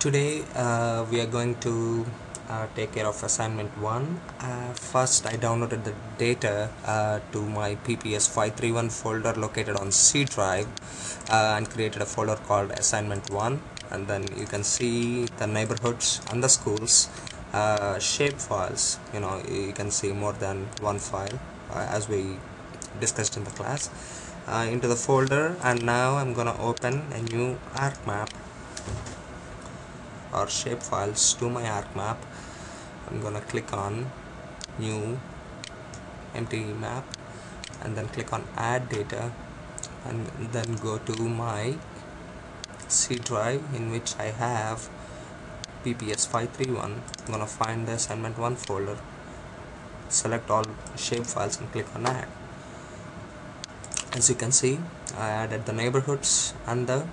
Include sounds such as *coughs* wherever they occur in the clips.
Today uh, we are going to uh, take care of assignment 1. Uh, first I downloaded the data uh, to my PPS 531 folder located on C drive uh, and created a folder called assignment 1 and then you can see the neighborhoods and the schools uh, shape files. You know you can see more than one file as we discussed in the class into the folder. And now I'm gonna open a new ArcMap or shape files to my ArcMap I'm gonna click on new empty map and then click on add data and then go to my C drive in which I have PPS 531 I'm gonna find the assignment 1 folder select all shape files and click on add. As you can see I added the neighborhoods and the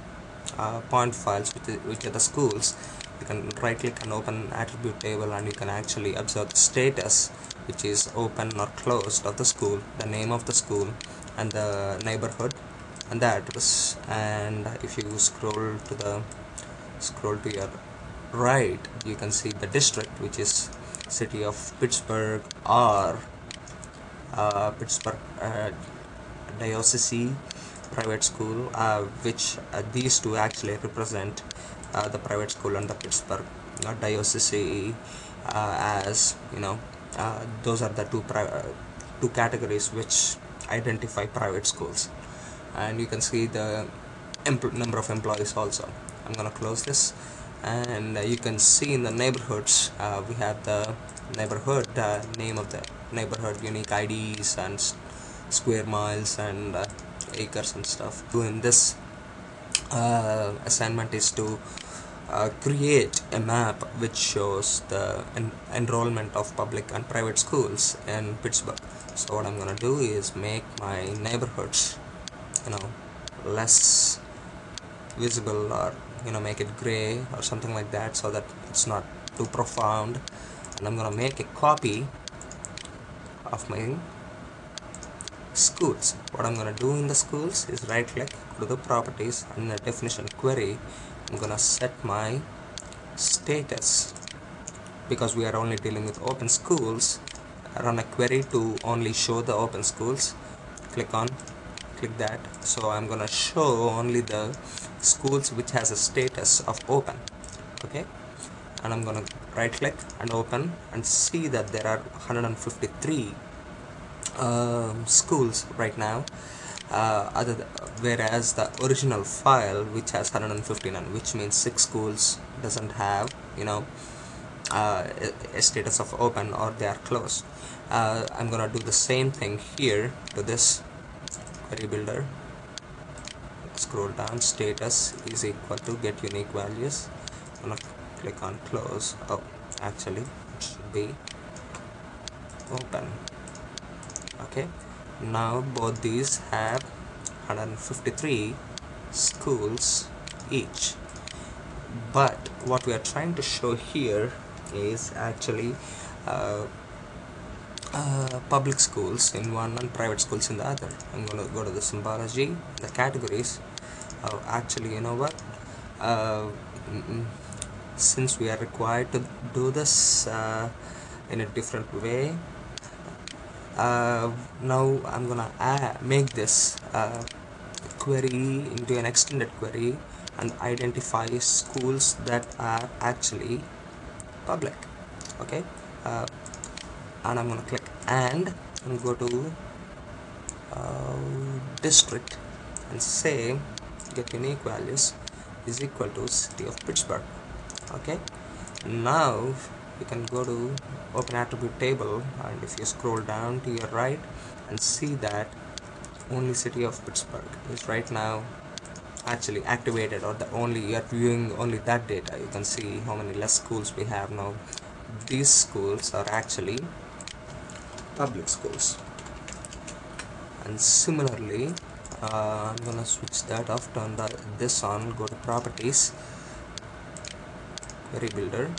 uh, point files which, which are the schools you can right click and open attribute table and you can actually observe the status which is open or closed of the school the name of the school and the neighborhood and the address. And if you scroll to the scroll to your right you can see the district which is city of Pittsburgh or uh, Pittsburgh uh, diocese private school uh, which uh, these two actually represent the private school and the Pittsburgh uh, diocese uh, as you know uh, those are the two two categories which identify private schools. And you can see the number of employees also. I'm gonna close this. And uh, you can see in the neighborhoods uh, we have the neighborhood uh, name of the neighborhood unique IDs and square miles and uh, acres and stuff. Doing this uh, assignment is to uh, create a map which shows the en- enrollment of public and private schools in Pittsburgh. So what I'm gonna do is make my neighborhoods you know less visible or you know make it gray or something like that so that it's not too profound. And I'm gonna make a copy of my schools. What I'm gonna do in the schools is right click go to the properties and the definition query I'm gonna set my status. Because we are only dealing with open schools I run a query to only show the open schools. Click on click that. So I'm gonna show only the schools which has a status of open okay? And I'm gonna right click and open and see that there are 153 um, schools right now uh, other th- whereas the original file which has 159 which means six schools doesn't have you know uh, a, status of open or they are closed. Uh, I'm gonna do the same thing here to this query builder. Scroll down status is equal to get unique values. I'm gonna click on close. Oh actually it should be open. Okay. Now both these have 153 schools each. But what we are trying to show here is actually uh, uh, public schools in one and private schools in the other. I'm gonna go to the symbology the categories. Uh, actually you know what? Uh, since we are required to do this uh, in a different way uh, now I'm gonna make this query into an extended query and identify schools that are actually public okay? Uh, and I'm gonna click and and go to uh, district and say get unique values is equal to city of Pittsburgh okay? Now you can go to open attribute table and if you scroll down to your right and see that only city of Pittsburgh is right now actually activated or the only you are viewing only that data. You can see how many less schools we have now. These schools are actually public schools. And similarly uh, I'm gonna switch that off turn the, this on go to properties query builder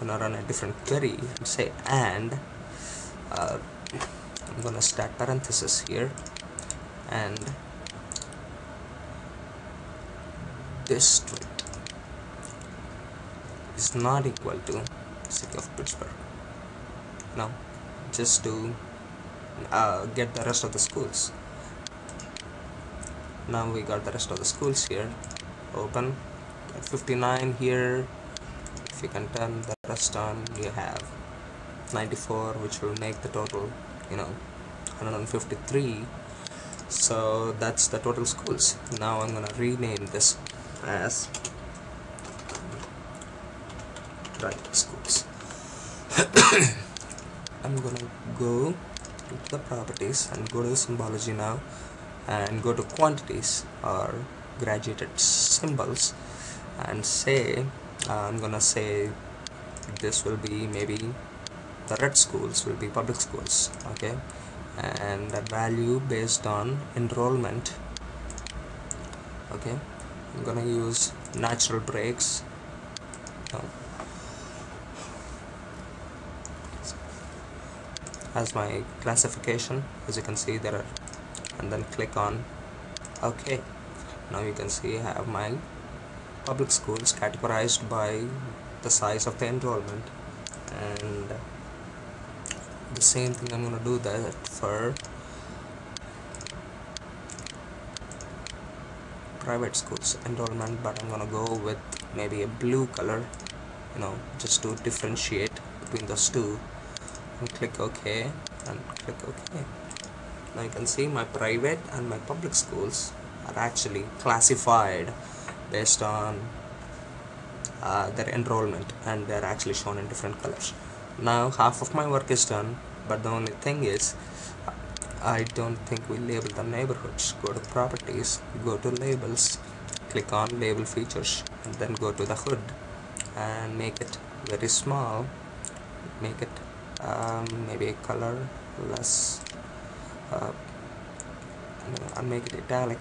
I'm gonna run a different query and say and uh, I'm gonna start parenthesis here and this district is not equal to city of Pittsburgh. Now just to uh, get the rest of the schools. Now we got the rest of the schools here. Open. 59 here. If you can turn the rest on you have 94 which will make the total you know 153 so that's the total schools. Now I'm gonna rename this as private schools. *coughs* I'm gonna go to the properties and go to the symbology now and go to quantities or graduated symbols and say I'm gonna say this will be maybe the red schools will be public schools okay and the value based on enrollment. Okay I'm gonna use natural breaks. As my classification as you can see there are and then click on OK now you can see I have my public schools categorized by the size of the enrollment. And the same thing I'm gonna do that for private schools enrollment but I'm gonna go with maybe a blue color you know just to differentiate between those two and click OK and click OK. Now you can see my private and my public schools are actually classified based on uh, their enrollment and they're actually shown in different colors now half of my work is done but the only thing is I don't think we label the neighborhoods. Go to properties go to labels click on label features and then go to the hood and make it very small. Make it um, maybe color less uh, and make it italic.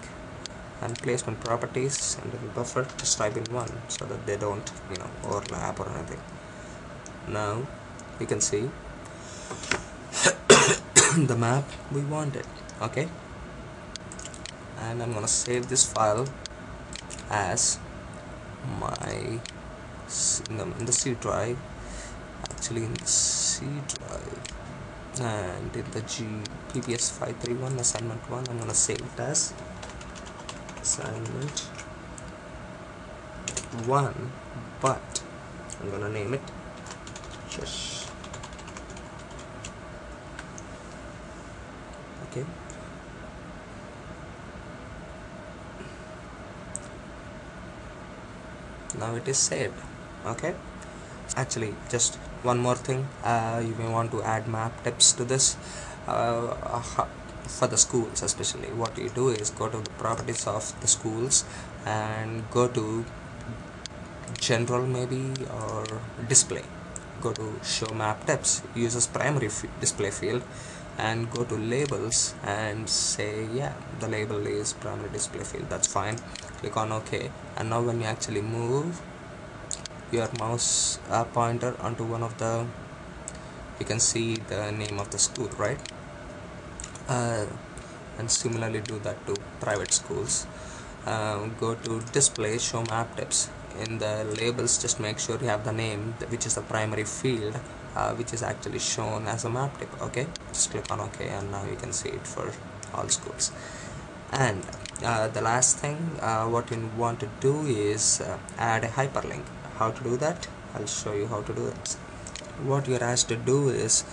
And placement properties and little buffer just type in one so that they don't you know overlap or anything. Now you can see *coughs* the map. We wanted okay? And I'm gonna save this file as my in the, C drive. Actually in the C drive. And in the G PPS 531 assignment 1 I'm gonna save it as assignment 1 but I'm gonna name it just okay. Now it is saved okay. Actually just one more thing. Uh, you may want to add map tips to this. Uh, for the schools especially. What you do is go to the properties of the schools and go to general maybe or display. Go to show map tips. Uses primary display field and go to labels and say yeah the label is primary display field. That's fine. Click on ok and now when you actually move your mouse uh, pointer onto one of the you can see the name of the school right? Uh, and similarly do that to private schools. Um, go to display show map tips. In the labels just make sure you have the name which is the primary field uh, which is actually shown as a map tip okay? Just click on ok and now you can see it for all schools. And uh, the last thing uh, what you want to do is uh, add a hyperlink. How to do that? I'll show you how to do it. What you're asked to do is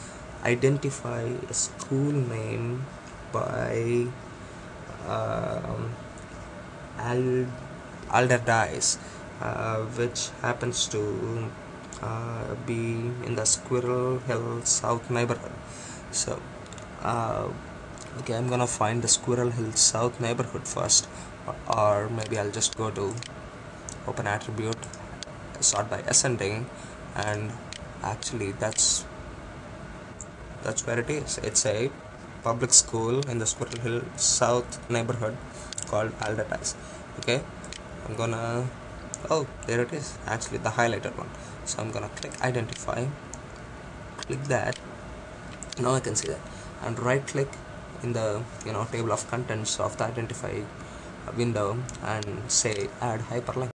identify a school name by um, Al uh, which happens to uh, be in the Squirrel Hill South neighborhood so uh, okay I'm gonna find the Squirrel Hill South neighborhood first or maybe I'll just go to open attribute sort by ascending and actually that's that's where it is. It's a public school in the Squirrel Hill South neighborhood called Allderdice. Okay I'm gonna oh there it is actually the highlighted one so I'm gonna click identify click that now I can see that. And right click in the you know table of contents of the identify window and say add hyperlink